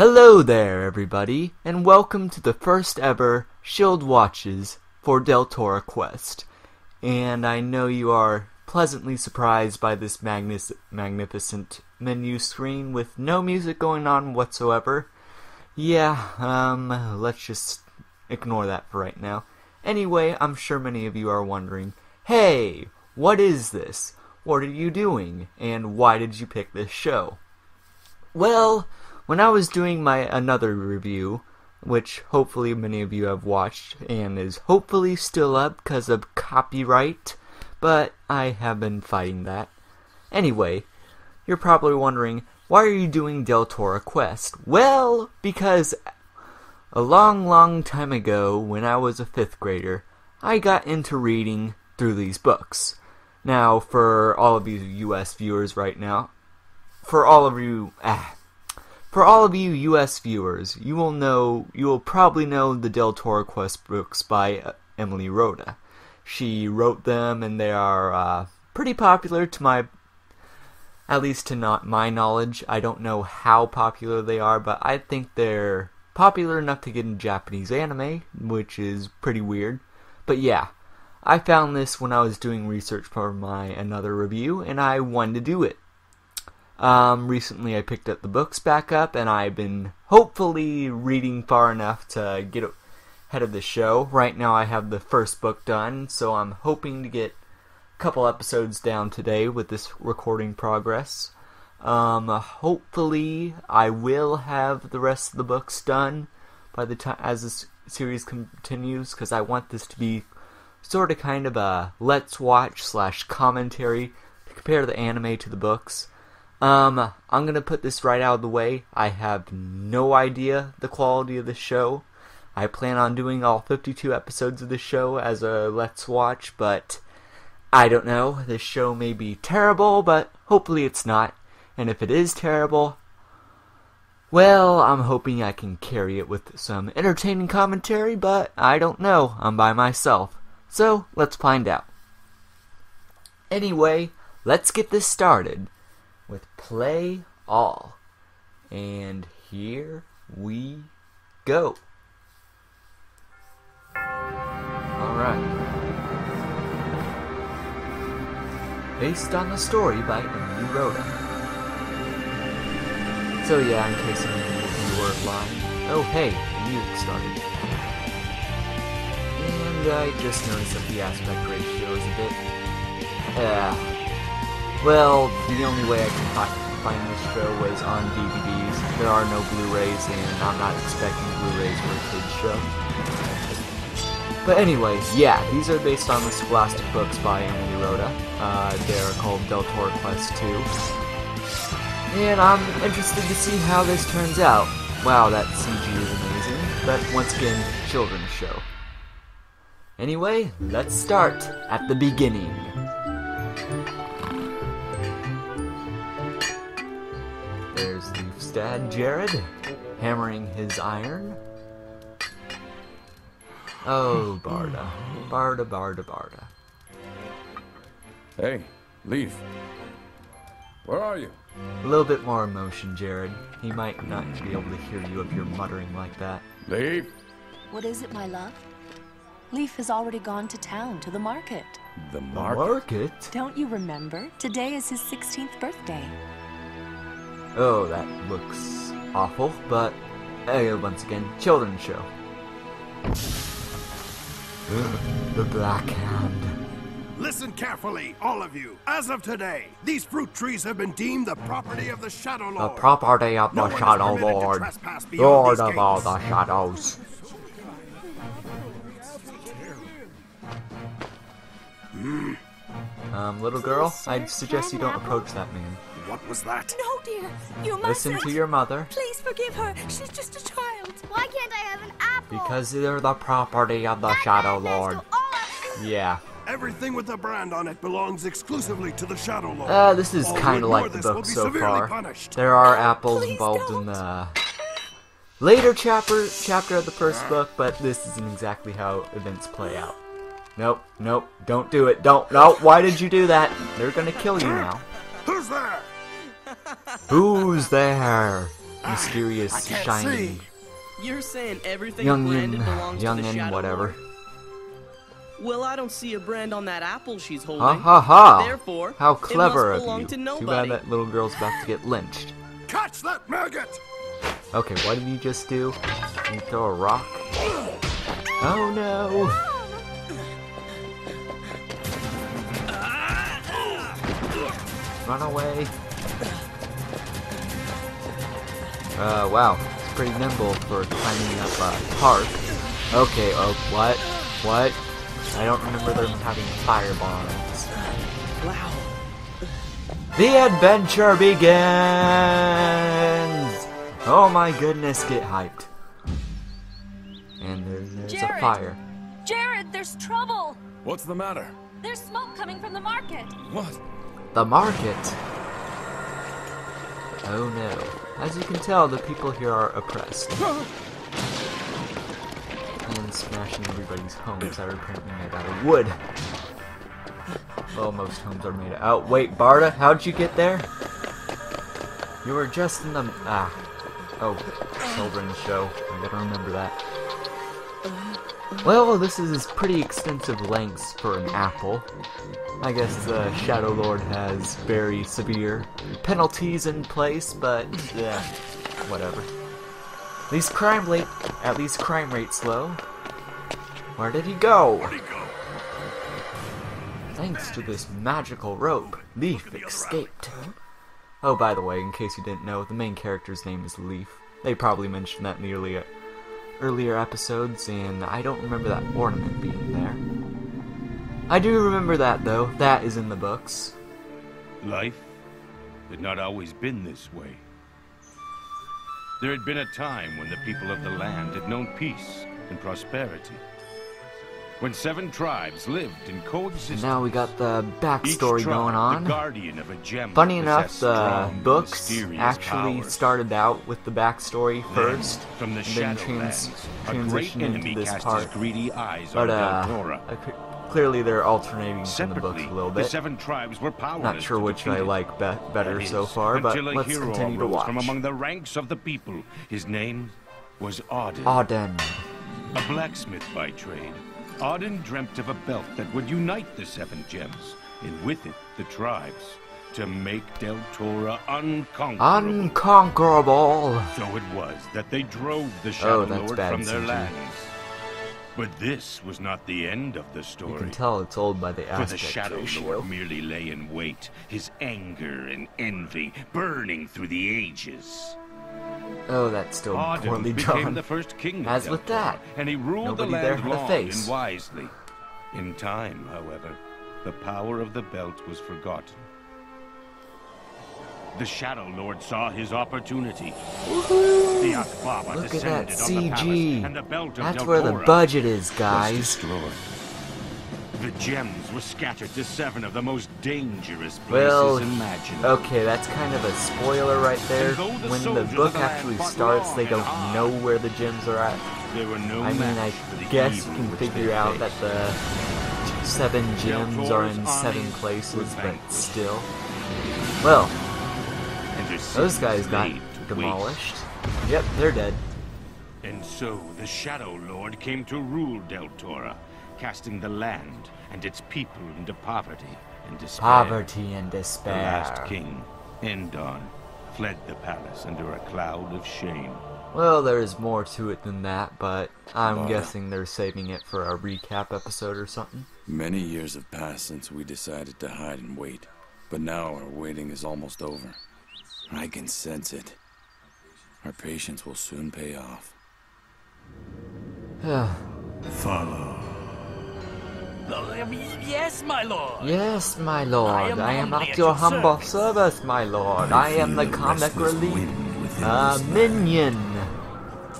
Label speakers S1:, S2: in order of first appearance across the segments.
S1: Hello there, everybody, and welcome to the first ever Childe Watches for Deltora Quest. And I know you are pleasantly surprised by this magnificent menu screen with no music going on whatsoever. Yeah, um, let's just ignore that for right now. Anyway, I'm sure many of you are wondering, hey, what is this? What are you doing? And why did you pick this show? Well, when I was doing my another review, which hopefully many of you have watched and is hopefully still up because of copyright, but I have been fighting that. Anyway, you're probably wondering, why are you doing Deltora Quest? Well, because a long, long time ago, when I was a fifth grader, I got into reading through these books. Now, for all of you US viewers right now, for all of you, ah, for all of you US viewers, you will know, you will probably know the Deltora Quest books by uh, Emily Rodda. She wrote them, and they are uh, pretty popular to my, at least to not my knowledge. I don't know how popular they are, but I think they're popular enough to get in Japanese anime, which is pretty weird. But yeah, I found this when I was doing research for my another review, and I wanted to do it. Um, recently, I picked up the books back up, and I've been hopefully reading far enough to get ahead of the show. Right now, I have the first book done, so I'm hoping to get a couple episodes down today with this recording progress. Um, hopefully, I will have the rest of the books done by the time as this series continues, because I want this to be sort of kind of a let's watch slash commentary to compare the anime to the books. Um, I'm gonna put this right out of the way. I have no idea the quality of the show. I plan on doing all 52 episodes of the show as a let's watch, but I don't know. This show may be terrible, but hopefully it's not. And if it is terrible, well, I'm hoping I can carry it with some entertaining commentary, but I don't know. I'm by myself. So, let's find out. Anyway, let's get this started with Play All. And here we go. Alright. Based on the story by Emily Rodda. So yeah, in case any of you were lying. Oh hey, music started. And I just noticed that the aspect ratio is a bit... Uh, well, the only way I can find this show was on DVDs. There are no Blu-rays, and I'm not expecting Blu-rays for a kid's show. But anyways, yeah, these are based on the Scholastic books by Emily Rodda. Uh, they're called Deltora Quest 2. And I'm interested to see how this turns out. Wow, that CG is amazing. But once again, children's show. Anyway, let's start at the beginning. Dad, Jared, hammering his iron. Oh, Barda. Barda, Barda, Barda.
S2: Hey, Leif. Where are you?
S1: A little bit more emotion, Jared. He might not be able to hear you if you're muttering like that.
S2: Leif?
S3: What is it, my love? Leif has already gone to town, to the market.
S2: The
S1: The
S2: market?
S1: market?
S3: Don't you remember? Today is his 16th birthday.
S1: Oh, that looks awful, but uh, once again, children's show. the Black Hand.
S4: Listen carefully, all of you. As of today, these fruit trees have been deemed the property of the Shadow Lord.
S1: The property of the
S4: is
S1: Shadow Lord. Lord of all the shadows. Um, little girl, I'd suggest you don't approach that man.
S4: What was that?
S5: No, dear, you mustn't.
S1: to your mother,
S5: Please forgive her. She's just a child.
S6: Why can't I have an apple?
S1: because they're the property of the
S6: That
S1: Shadow Lord.
S6: to.
S1: Yeah.
S4: Everything with a brand on it belongs exclusively to the Shadow Lord.
S1: Uh, this is kind of like the
S4: this
S1: book so far.
S4: punished.
S1: There are apples
S5: Please
S1: involved in
S5: don't.
S1: the later chapter chapter of the first book, but this isn't exactly how events play out. Nope, nope, don't do it. Don't. No, why did you do that? They're gonna kill you now.
S4: Who's there?
S1: Who's there? mysterious,
S4: I can't
S1: shiny
S4: see.
S7: You're saying everything branded
S1: youngin,
S7: belongs to the
S1: youngin,
S7: Shadow
S1: whatever.
S7: Lord? Well, I don't see a brand on that apple she's holding.
S1: Ha ha ha!
S7: Therefore,
S1: How
S7: it must
S1: clever of you.
S7: to
S1: Too bad that little girl's about to get lynched.
S4: Catch that maggot!
S1: Okay, what did you just do? You throw a rock? Oh no! Run away! Uh, wow. It's pretty nimble for climbing up a park. Okay, oh, what? What? I don't remember them having fire bombs.
S7: Wow.
S1: The adventure begins! Oh my goodness, get hyped. And there, there's a fire.
S3: Jared, there's trouble!
S2: What's the matter?
S3: There's smoke coming from the market.
S2: What?
S1: The market! Oh no. As you can tell, the people here are oppressed. and smashing everybody's homes are apparently made out of wood. Well, most homes are made out. Oh, wait, Barda, how'd you get there? You were just in the. Ah. Oh, children's show. I gotta remember that. Well, this is pretty extensive lengths for an apple. I guess the Shadow Lord has very severe penalties in place, but yeah, whatever. At least crime rate, at least crime rate's low. Where did he go? Thanks to this magical rope, Leif escaped. Oh, by the way, in case you didn't know, the main character's name is Leif. They probably mentioned that the earlier, episodes, and I don't remember that ornament being there. I do remember that, though. That is in the books.
S8: Life had not always been this way. There had been a time when the people of the land had known peace and prosperity. When seven tribes lived in coexistence.
S1: now we got the backstory
S8: tribe,
S1: going on.
S8: The guardian of a gem
S1: Funny enough, the books actually
S8: powers.
S1: started out with the backstory
S8: Then,
S1: first,
S8: from the
S1: and then trans
S8: a great
S1: transitioned into this part.
S8: greedy eyes
S1: But uh, clearly they're alternating from the books
S8: Separately,
S1: a little bit.
S8: the seven tribes were powerless
S1: Not sure which I like be- better
S8: That
S1: so far, but let's continue to watch.
S8: From among the ranks of the people, his name was Auden.
S1: Auden.
S8: A blacksmith by trade, Auden dreamt of a belt that would unite the seven gems, and with it the tribes, to make Deltora unconquerable.
S1: Unconquerable.
S8: so it was that they drove the oh, Shadow
S1: Oh,
S8: Lord from their
S1: CG.
S8: lands. But this was not the end of the story.
S1: You can tell it's old by the aspect
S8: For the Shadow
S1: ratio.
S8: Lord merely lay in wait, his anger and envy burning through the ages.
S1: Oh, that's still
S8: Auden
S1: poorly drawn.
S8: the first king
S1: As with that,
S8: and he ruled
S1: nobody
S8: the
S1: there
S8: land
S1: had a face.
S8: and wisely. In time, however, the power of the belt was forgotten. The Shadow Lord saw his opportunity. The Akbaba
S1: Look at that
S8: on the palace,
S1: CG.
S8: and the belt of
S1: That's where the budget is, guys.
S8: The were scattered to seven of the most dangerous places
S1: Well,
S8: imaginable.
S1: okay, that's kind of a spoiler right there.
S8: The
S1: When the book
S8: the
S1: actually starts, they don't
S8: hard.
S1: know where the gems are at.
S8: There were no
S1: I mean, I
S8: match for the
S1: guess you can figure out that the seven gems are in seven places, but still. Well, those guys got
S8: to waste.
S1: demolished. Yep, they're dead.
S8: And so the Shadow Lord came to rule Deltora, casting the land and its people into poverty and despair.
S1: Poverty and despair.
S8: The
S1: despair.
S8: last king, Endon, fled the palace under a cloud of shame.
S1: Well, there's more to it than that, but I'm
S2: Wow.
S1: guessing they're saving it for a recap episode or something.
S2: Many years have passed since we decided to hide and wait, but now our waiting is almost over. I can sense it. Our patience will soon pay off. Follow.
S9: Yes, my lord.
S1: yes, my lord,
S9: I am
S1: I am at
S9: at
S1: your
S9: your
S1: humble
S9: service.
S1: service, my lord. I am the comic relief
S2: wind
S1: uh, minion.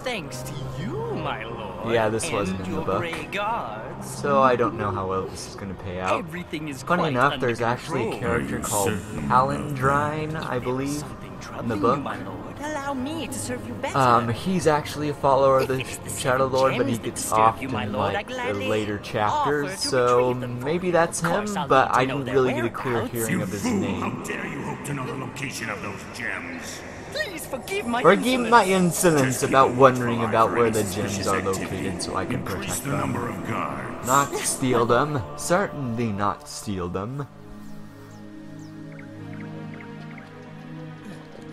S9: Thanks to you, my lord.
S1: Yeah, this
S9: and
S1: wasn't in the book.
S9: Guards.
S1: So I don't know how well this is going to pay out.
S9: Everything is
S1: Funny
S9: quite
S1: enough,
S9: under
S1: there's actually a character called
S2: certain
S1: Palindrine, I believe, in the
S9: troubling you,
S1: book.
S9: My lord. Allow me to serve you better.
S1: Um, he's actually a follower of the
S9: the
S1: Shadow Lord, but he gets off
S9: you,
S1: in
S9: my lord, I
S1: like the later chapters, so
S9: retrieve them for
S1: maybe that's him, but I didn't really get a clear
S9: whereabouts.
S1: hearing of his name.
S8: How dare you hope to know the location of those gems?
S9: Please forgive my
S1: Forgive
S9: insolence.
S1: my insolence about wondering about where the gems are located so I can protect
S4: the
S1: them.
S4: number of guards.
S1: Not steal them. Certainly not steal them.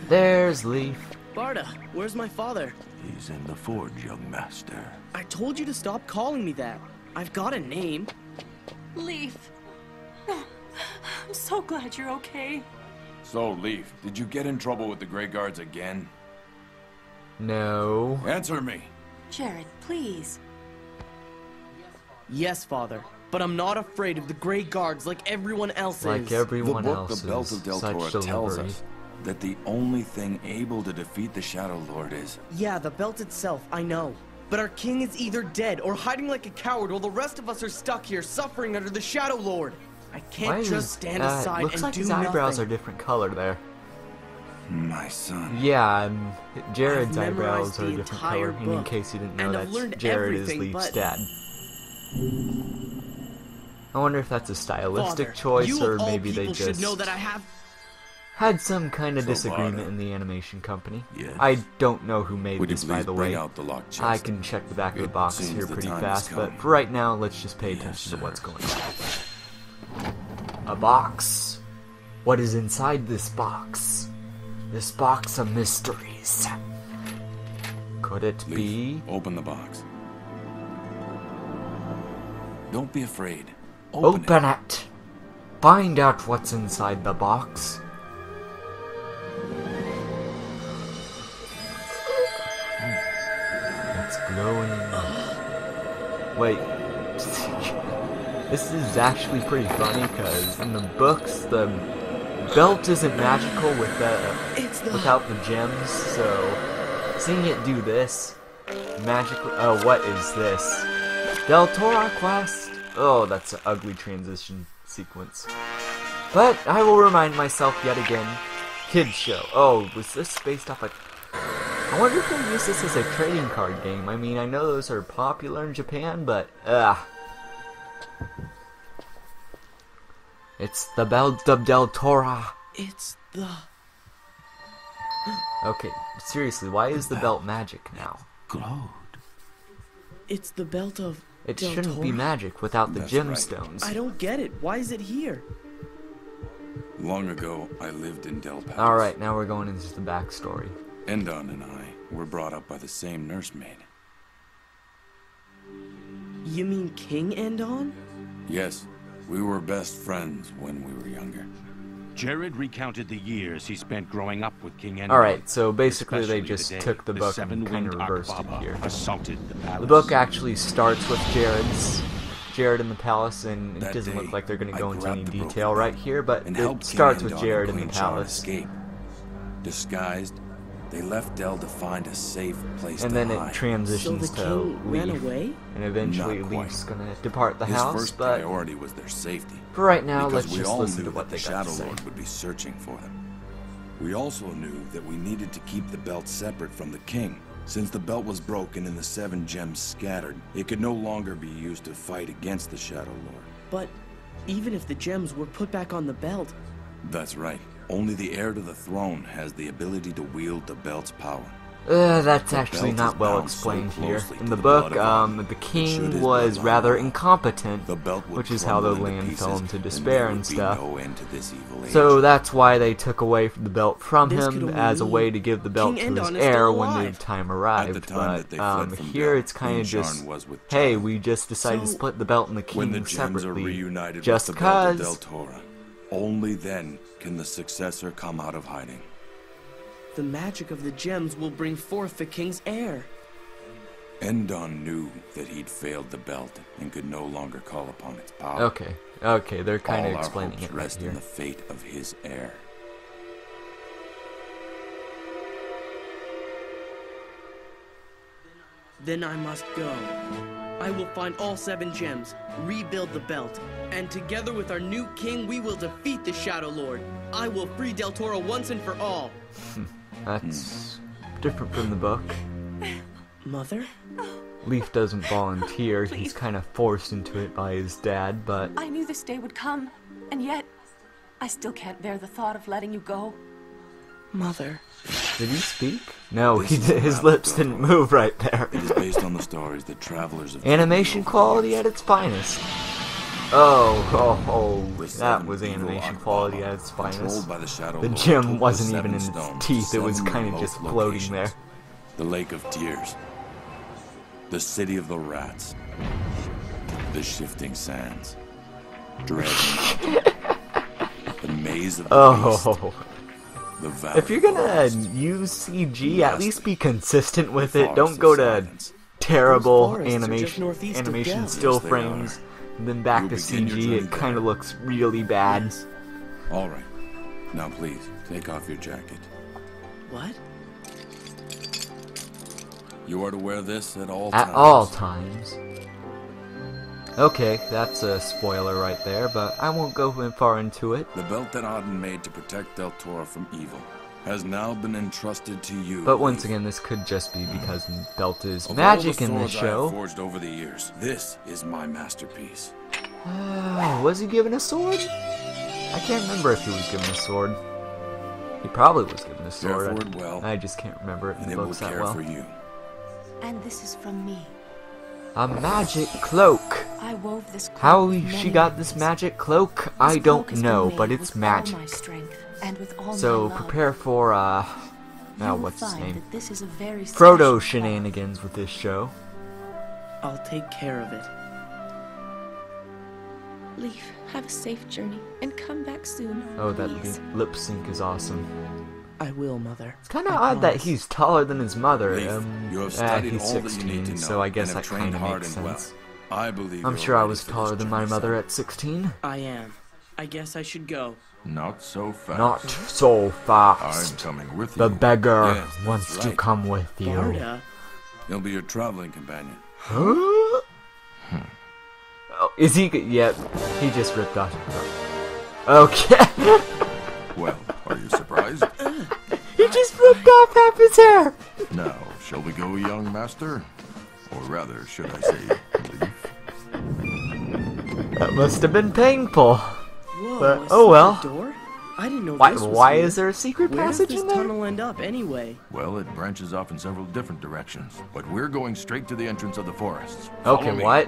S1: There's Leif.
S7: Barda, where's my father?
S4: He's in the forge, young master.
S7: I told you to stop calling me that. I've got a name.
S5: Leif. Oh, I'm so glad you're okay.
S2: So, Leif, did you get in trouble with the Grey Guards again?
S1: No.
S2: Answer me.
S3: Jared, please.
S7: Yes, father. But I'm not afraid of the Grey Guards like everyone else
S1: Like
S7: is.
S1: everyone
S2: the book,
S1: else
S2: The Belt of Del
S1: such
S2: Tora,
S1: delivery.
S2: tells us that the only thing able to defeat the Shadow Lord is
S7: Yeah, the belt itself, I know. But our king is either dead or hiding like a coward while the rest of us are stuck here suffering under the Shadow Lord. I can't
S1: Why is
S7: just stand
S1: uh,
S7: aside
S1: looks
S7: and
S1: like
S7: do
S1: his eyebrows
S7: nothing.
S1: are different color there.
S2: my son.
S1: Yeah, um, Jared's eyebrows are a different color. And in case you didn't know,
S7: and I've
S1: that's
S7: learned
S1: Jared is
S7: everything,
S1: Leif's
S7: but-
S1: dad. I wonder if that's a stylistic
S7: Father,
S1: choice or
S7: of all
S1: maybe they
S7: people
S1: just
S7: should know that I have
S1: had some kind of disagreement in the animation company.
S2: Yes.
S1: I don't know who made
S2: Would
S1: this, by the way.
S2: out the?
S1: I can check the back of the box here pretty fast, but for right now, let's just pay
S2: Yes,
S1: attention to
S2: sir.
S1: what's going on. A box. What is inside this box? This box of mysteries. Could it be?
S2: Open the box. Don't be afraid. Open,
S1: Open it. Find out what's inside the box. It's. Wait. this is actually pretty funny because in the books the belt isn't magical with the
S7: It's the
S1: without the gems, so seeing it do this magically. Oh, what is this? Deltora quest. Oh, that's an ugly transition sequence. But I will remind myself yet again. Kids show. Oh, was this based off like? I wonder if they use this as a trading card game. I mean, I know those are popular in Japan, but ugh. It's the Belt of Deltora.
S7: It's the
S1: Okay, seriously, why is the belt magic now?
S4: Glowed.
S7: it's the belt of
S1: It
S7: Del
S1: shouldn't be magic without the
S2: That's right.
S1: gemstones.
S7: I don't get it. Why is it here?
S2: Long ago, I lived in Del Palace.
S1: Alright, now we're going into the backstory.
S2: Endon and I were brought up by the same nursemaid.
S7: You mean King Endon?
S2: Yes, we were best friends when we were younger.
S8: Jared recounted the years he spent growing up with King Endon.
S1: Alright, so basically they
S8: especially
S1: just
S8: day
S1: took the book and kind of reversed it here.
S8: Assaulted the palace.
S1: The book actually starts with Jared's Jared in the palace, and it
S2: That
S1: doesn't
S2: day,
S1: look like they're going to go into any
S2: grabbed the broken
S1: detail right here, but it
S2: helped King
S1: starts with Jared in the palace.
S2: Escape. Disguised, they left Del to find a safe place
S1: And
S2: to
S1: then
S2: hide.
S1: it
S7: So
S1: transitions
S7: the
S1: to
S7: king ran away?
S1: and eventually
S2: Not quite.
S1: Leif's going to depart the
S2: His
S1: house,
S2: first
S1: but
S2: priority was their safety.
S1: for right now,
S2: because
S1: let's
S2: we
S1: just
S2: all
S1: listen
S2: knew
S1: to what
S2: that
S1: they
S2: the
S1: got
S2: Shadow
S1: to say.
S2: Lord would be searching for them. We also knew that we needed to keep the belt separate from the king. Since the belt was broken and the seven gems scattered, it could no longer be used to fight against the Shadow Lord.
S7: But even if the gems were put back on the belt,
S2: That's right. Only the heir to the throne has the ability to wield the belt's power.
S1: Uh, that's
S2: The
S1: actually not well
S2: bound so
S1: explained here. In the
S2: the
S1: book, um, the king was rather
S2: run,
S1: incompetent,
S2: The belt
S1: which is how the land fell into despair
S2: there
S1: and stuff.
S2: no this evil.
S1: So that's why they took away the belt from
S7: This
S1: him as a way to give the belt
S7: King
S1: to his heir when the time
S2: At
S1: arrived.
S2: the time
S1: but um, here
S2: Del,
S1: it's kind of just,
S2: was with
S1: hey, we just decided to
S7: So,
S1: split the belt and the king
S2: when the gems
S1: separately,
S2: are reunited
S1: just
S2: with the belt of
S1: cause.
S2: Only then can the successor come out of hiding.
S7: the magic of the gems will bring forth the king's heir.
S2: Endon knew that he'd failed the belt and could no longer call upon its power.
S1: Okay, okay, they're kind
S2: All
S1: of
S2: our
S1: explaining
S2: hopes
S1: it right
S2: rest
S1: here.
S2: in the fate of his heir.
S7: Then I must go. I will find all seven gems, rebuild the belt, and together with our new king, we will defeat the Shadow Lord. I will free Deltora once and for all.
S1: That's different from the book.
S7: Mother?
S1: Oh. Leif doesn't volunteer, he's kind of forced into it by his dad, but
S5: I knew this day would come, and yet I still can't bear the thought of letting you go.
S7: Mother.
S1: Did he speak? No,
S2: This
S1: he
S2: is
S1: did,
S2: a
S1: his lips didn't move right there.
S2: It is based on the stories that travelers have
S1: Animation
S2: told me over the
S1: quality at its finest. Oh, oh, oh, that was animation quality at its finest.
S2: by the Shadow
S1: The
S2: Lord,
S1: gem wasn't even in its teeth, it was kind of
S2: remote
S1: just floating there.
S2: The Lake of Tears. The City of the Rats. The Shifting Sands. Dread the Maze of the
S1: oh. Beast.
S2: The Valley
S1: if you're gonna
S2: Forest.
S1: use CG, at least be consistent with it. Don't go to
S2: Silence.
S1: terrible
S7: forests are just
S1: animation, animation still
S2: Yes,
S1: frames, and then back
S2: You'll
S1: to CG. It kind of looks really bad.
S7: Yes.
S2: All right. Now please, take off your jacket.
S7: What?
S2: You are to wear this at all
S1: At
S2: times.
S1: all times. Okay, that's a spoiler right there, but I won't go far into it.
S2: The belt that Auden made to protect Deltora from evil has now been entrusted to you.
S1: But once again, this could just be hmm. because Belt is
S2: Of all
S1: magic
S2: the
S1: in this
S2: swords I have
S1: show.
S2: forged over the years, this is my masterpiece.
S1: Oh, was he given a sword? I can't remember if he was given a sword. He probably was given a
S2: Care
S1: sword.
S2: for it well,
S1: I just can't remember it in
S2: and
S1: the
S2: it will
S1: books that
S2: care
S1: well.
S2: for you.
S3: And this is from me.
S1: A magic cloak.
S3: I wove this cloak
S1: How she got this magic cloak,
S3: This
S1: I don't
S3: has been
S1: know, but it's
S3: with all my
S1: magic.
S3: strength and with all
S1: So
S3: my love.
S1: prepare for uh now
S3: will
S1: what's his name?
S3: this is a very
S1: Frodo
S3: special cloak.
S1: shenanigans with this show.
S7: I'll take care of it.
S5: Leif, have a safe journey and come back soon.
S1: Oh, that lip sync is awesome.
S7: I will, Mother.
S1: It's kind of
S7: I
S1: odd that he's taller than his mother.
S2: Leif,
S1: Um,
S2: you have
S1: ah,
S2: studied
S1: he's
S2: all that you
S1: 16,
S2: need to know,
S1: so I guess
S2: and have
S1: that
S2: trained
S1: kind of
S2: hard
S1: makes
S2: and well.
S1: sense.
S2: I believe
S1: I'm sure I was taller than my mother at 16.
S7: I am. I guess I should go.
S10: Not so fast.
S1: Not so fast.
S10: I'm
S1: fast.
S10: coming with
S1: The
S10: you.
S1: beggar
S2: Yes, that's
S1: wants to
S2: right.
S1: come with you.
S7: Barda?
S2: He'll be your traveling companion.
S1: Huh? Oh, is he? g- Yep, he just ripped off. Okay,
S10: Well, are you surprised?
S1: He just ripped off half his hair.
S10: now, shall we go, young master? Or rather, should I say, Leif?
S1: That must have been painful.
S7: Whoa,
S1: But- oh well.
S7: Door? I didn't know
S1: Why?
S7: this was
S1: Why
S7: here.
S1: is there a secret
S7: Where does
S1: passage
S7: this
S1: in there?
S7: tunnel end up anyway?
S10: Well, it branches off in several different directions, but we're going straight to the entrance of the forests. Follow
S1: Okay,
S10: me.
S1: what?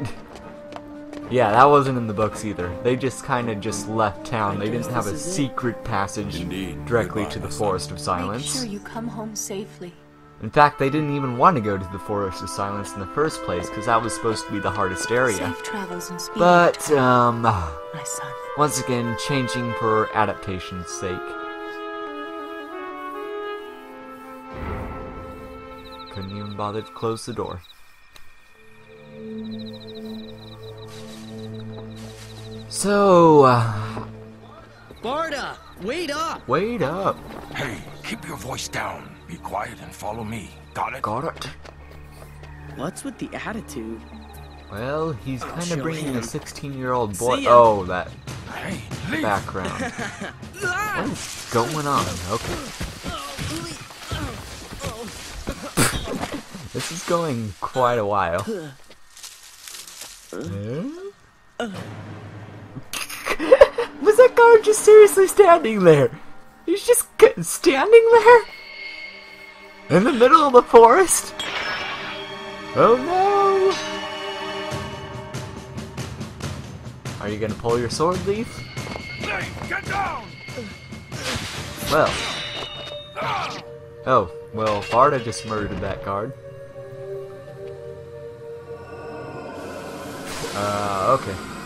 S1: Yeah, that wasn't in the books either. They just kind of just left town. They didn't have a
S7: this is it.
S1: secret passage
S2: Indeed.
S1: directly
S2: Goodbye,
S1: to the. Forest of
S3: Make
S1: Silence.
S3: sure you come home safely.
S1: In fact, they didn't even want to go to the Forest of Silence in the first place because that was supposed to be the hardest area.
S3: Safe travels and speed.
S1: But, um,
S3: my son.
S1: once again, changing for adaptation's sake. Couldn't even bother to close the door. So, uh,
S7: Barda! Wait up!
S1: wait up.
S10: Hey, keep your voice down. Be quiet and follow me. Got it?
S1: Got it?
S7: What's with the attitude?
S1: Well, he's oh,
S7: kind
S1: of bringing
S7: him.
S1: a 16 year old boy. Oh, that
S10: Hey, Leif!
S1: background. Ah! What's going on? Okay. this is going quite a while. Uh, uh, uh. Huh? Guard just seriously standing there? He's just standing there? In the middle of the forest? Oh no! Are you gonna pull your sword, Leif?
S8: Get down!
S1: Well. Oh, well, Barda just murdered that guard. Uh, okay.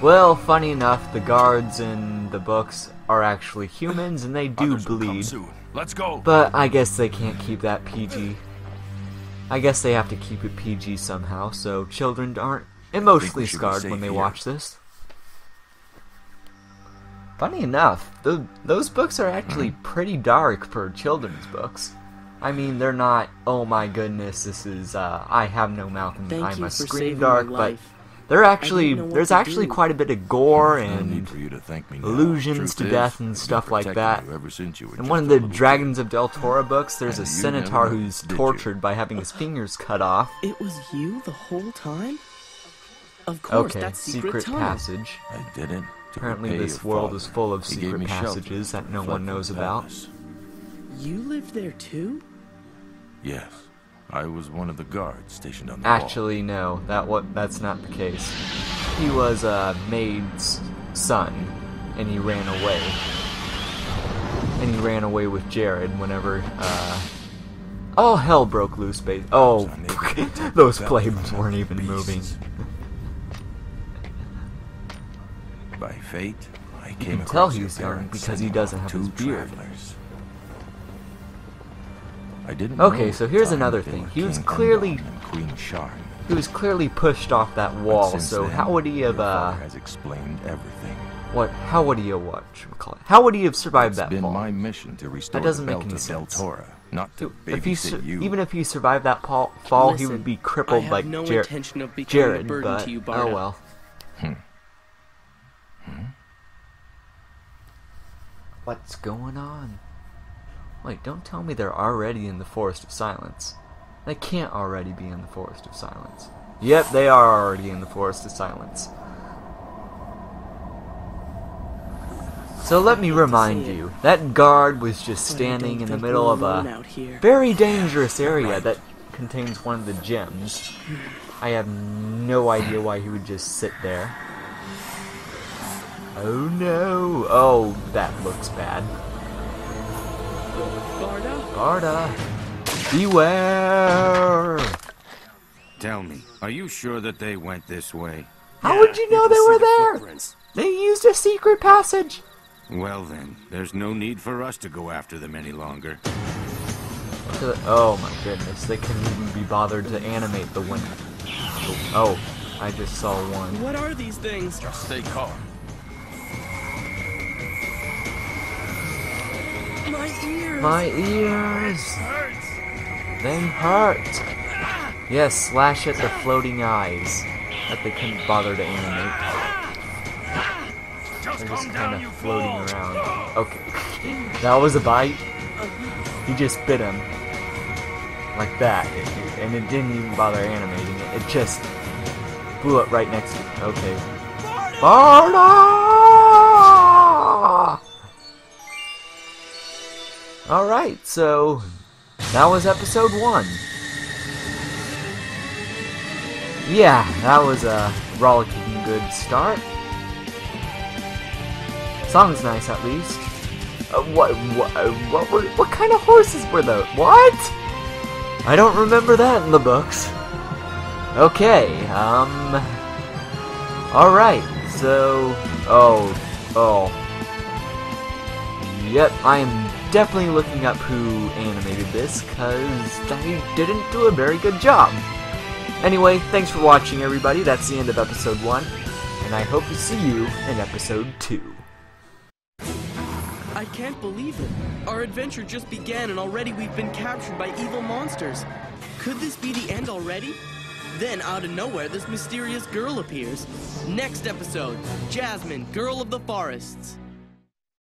S1: Well, funny enough, the guards in the books are actually humans and they do
S10: Others will come
S1: bleed.
S10: soon. Let's go.
S1: But I guess they can't keep that PG. I guess they have to keep it PG somehow, so children aren't emotionally scarred when they
S10: here.
S1: watch this. Funny enough, th those books are actually pretty dark for children's books. I mean, they're not, oh my goodness, this is, uh, I have no mouth and
S7: Thank
S1: I
S7: you
S1: must
S7: for
S1: scream dark, but
S7: life.
S1: they're actually, there's actually
S7: do.
S1: quite a bit of gore
S10: No
S1: and
S10: need to thank me now.
S1: allusions
S10: Truth
S1: to
S10: is,
S1: death and stuff like that.
S10: you ever since you were
S1: in one of the
S10: little
S1: Dragons of Deltora books, there's a
S10: And you never
S1: centaur who's
S10: did you?
S1: tortured by having his fingers cut off.
S7: It was you the whole time? Of course,
S1: Okay,
S7: that's secret,
S1: secret
S7: tunnel.
S1: passage.
S10: I didn't.
S1: Apparently this world
S10: father.
S1: is full of
S10: He
S1: secret passages that no one knows about.
S7: You lived there too?
S10: Yes. I was one of the guards stationed on the
S1: Actually, no. That what that's not the case. He was a maid's son, and he ran away. And he ran away with Jared whenever uh, all hell broke loose. Base. Oh, those flames weren't even moving.
S10: By fate, I
S1: You
S10: came
S1: can tell he's young because he doesn't have his
S10: two
S1: beard.
S10: travelers. I didn't
S1: Okay, so here's another thing. He was clearly
S10: Queen Sharn.
S1: he was clearly pushed off that wall. So
S10: then,
S1: how would he have uh
S10: has explained everything.
S1: what? How would he have what? call it? How would he have survived
S10: It's
S1: that
S10: been
S1: fall?
S10: my mission to restore
S1: That doesn't
S10: the
S1: make any
S10: of Del
S1: sense.
S10: Tora, not to
S1: if he sur-
S10: you.
S1: even if he survived that fall, fall he would be
S7: I
S1: crippled
S7: have
S1: like
S7: no
S1: Jer-
S7: intention of becoming
S1: Jared.
S7: burden
S1: but
S7: to you,
S1: oh
S7: Barda.
S1: well.
S10: Hmm.
S1: What's going on? Wait, don't tell me they're already in the Forest of Silence. They can't already be in the Forest of Silence. Yep, they are already in the Forest of Silence. So let me remind you, that guard was just standing in the middle of a very dangerous area that contains one of the gems. I have no idea why he would just sit there. Oh no! Oh, that looks bad.
S7: Barda?
S1: Barda, beware!
S8: Tell me, are you sure that they went this way?
S1: How would you know they were there? They used a secret passage.
S8: Well then, there's no need for us to go after them any longer.
S1: Oh my goodness, they couldn't even be bothered to animate the one. Oh, I just saw one.
S7: What are these things?
S10: Just stay calm.
S7: My ears!
S1: My ears! They hurt! Yes, slash at the floating eyes that they couldn't bother to animate. They're just kind of floating around. Okay, that was a bite. He just bit him. Like that. And it didn't even bother animating it. It just blew up right next to it. Okay. Barda! Alright, so that was episode one. Yeah, that was a rollicking good start. Song's nice at least. Uh, what, what, what, were, what kind of horses were those? What? I don't remember that in the books. Okay, um. Alright, so. Oh, oh. Yep, I am definitely looking up who animated this, because they didn't do a very good job. Anyway, thanks for watching, everybody. That's the end of episode 1, and I hope to see you in episode 2.
S7: I can't believe it. Our adventure just began and already we've been captured by evil monsters. Could this be the end already? Then, out of nowhere, this mysterious girl appears. Next episode Jasmine, Girl of the Forests.